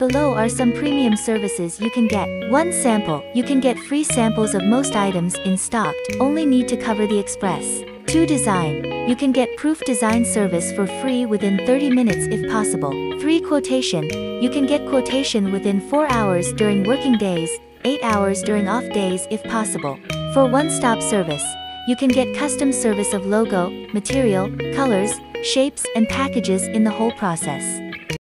Below are some premium services you can get. 1 sample. You can get free samples of most items in stocked, only need to cover the express. 2 design. You can get proof design service for free within 30 minutes if possible. 3 quotation. You can get quotation within 4 hours during working days, 8 hours during off days if possible. For one-stop service, you can get custom service of logo, material, colors, shapes and packages in the whole process.